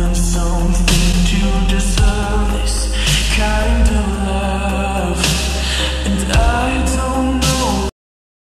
find so.